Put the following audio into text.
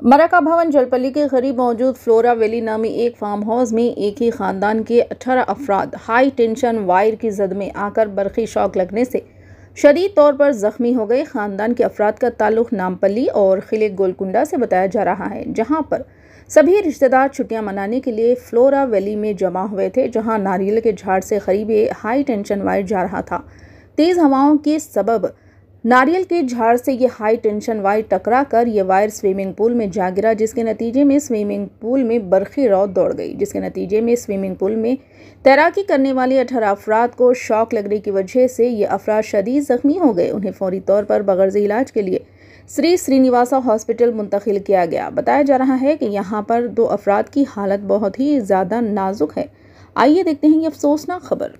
मरका भवन जलपल्ली के करीब मौजूद फ्लोरा वैली नामी एक फार्म हाउस में एक ही खानदान के 18 अफराद हाई टेंशन वायर की जद में आकर बरखी शौक लगने से शदीद तौर पर जख्मी हो गए। खानदान के अफराद का ताल्लुक नामपल्ली और खिले गोलकुंडा से बताया जा रहा है, जहाँ पर सभी रिश्तेदार छुट्टियाँ मनाने के लिए फ्लोरा वैली में जमा हुए थे, जहाँ नारियल के झाड़ से करीब हाई टेंशन वायर जा रहा था। तेज़ हवाओं के सबब नारियल के झाड़ से ये हाई टेंशन वायर टकरा कर ये वायर स्विमिंग पूल में जा गिरा, जिसके नतीजे में स्विमिंग पूल में बरखी रौद दौड़ गई, जिसके नतीजे में स्विमिंग पूल में तैराकी करने वाले अठारह अफराद को शौक लगने की वजह से ये अफराद शदीद जख्मी हो गए। उन्हें फौरी तौर पर बगर्ज इलाज के लिए श्री श्रीनिवासा हॉस्पिटल मुंतकिल किया गया। बताया जा रहा है कि यहाँ पर दो अफराद की हालत बहुत ही ज़्यादा नाजुक है। आइए देखते हैं ये अफसोसनाक खबर।